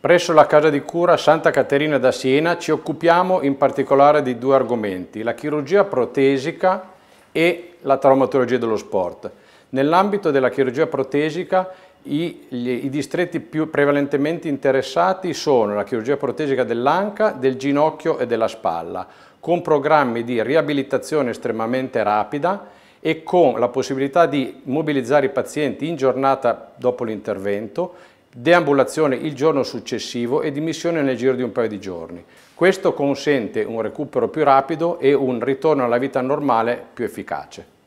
Presso la casa di cura Santa Caterina da Siena ci occupiamo in particolare di due argomenti, la chirurgia protesica e la traumatologia dello sport. Nell'ambito della chirurgia protesica i, gli, i, distretti più prevalentemente interessati sono la chirurgia protesica dell'anca, del ginocchio e della spalla, con programmi di riabilitazione estremamente rapida e con la possibilità di mobilizzare i pazienti in giornata dopo l'intervento deambulazione il giorno successivo e dimissione nel giro di un paio di giorni. Questo consente un recupero più rapido e un ritorno alla vita normale più efficace.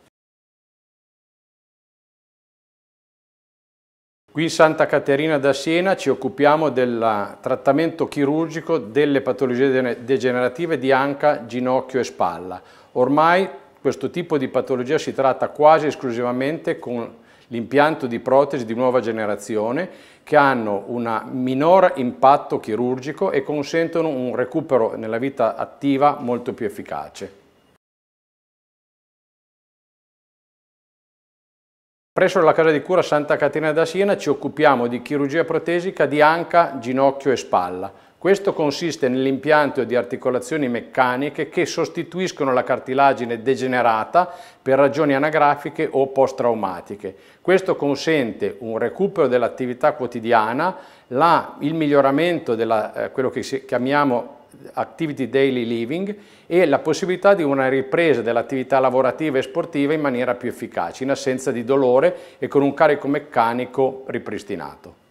Qui in Santa Caterina da Siena ci occupiamo del trattamento chirurgico delle patologie degenerative di anca, ginocchio e spalla. Ormai questo tipo di patologia si tratta quasi esclusivamente con l'impianto di protesi di nuova generazione che hanno un minor impatto chirurgico e consentono un recupero nella vita attiva molto più efficace. Presso la casa di cura Santa Caterina da Siena ci occupiamo di chirurgia protesica di anca, ginocchio e spalla. Questo consiste nell'impianto di articolazioni meccaniche che sostituiscono la cartilagine degenerata per ragioni anagrafiche o post-traumatiche. Questo consente un recupero dell'attività quotidiana, la, il miglioramento di eh, quello che chiamiamo activity daily living e la possibilità di una ripresa dell'attività lavorativa e sportiva in maniera più efficace, in assenza di dolore e con un carico meccanico ripristinato.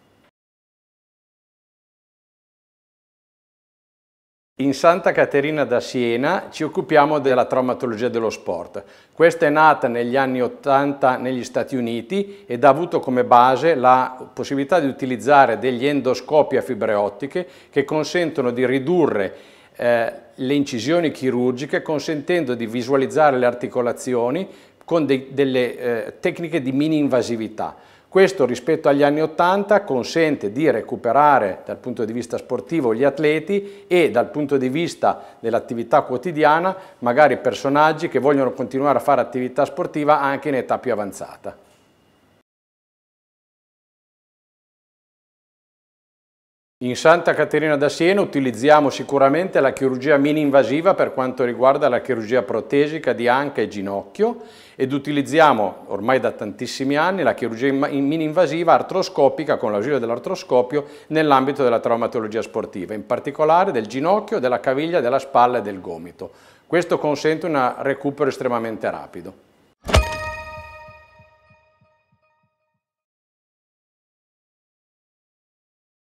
In Santa Caterina da Siena ci occupiamo della traumatologia dello sport. Questa è nata negli anni 80 negli Stati Uniti ed ha avuto come base la possibilità di utilizzare degli endoscopi a fibre ottiche che consentono di ridurre eh, le incisioni chirurgiche consentendo di visualizzare le articolazioni con de delle eh, tecniche di mini invasività. Questo rispetto agli anni 80 consente di recuperare dal punto di vista sportivo gli atleti e dal punto di vista dell'attività quotidiana magari personaggi che vogliono continuare a fare attività sportiva anche in età più avanzata. In Santa Caterina da Siena utilizziamo sicuramente la chirurgia mini-invasiva per quanto riguarda la chirurgia protesica di anca e ginocchio ed utilizziamo ormai da tantissimi anni la chirurgia mini-invasiva artroscopica con l'ausilio dell'artroscopio nell'ambito della traumatologia sportiva, in particolare del ginocchio, della caviglia, della spalla e del gomito. Questo consente un recupero estremamente rapido.